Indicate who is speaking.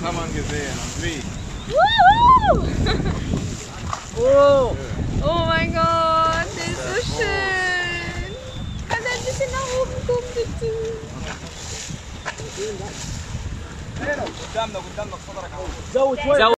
Speaker 1: Das haben wir gesehen. Wie?
Speaker 2: Oh!
Speaker 3: Oh mein Gott, der ist so schön. Kann er ein bisschen nach oben gucken, bitte?
Speaker 2: زود شوي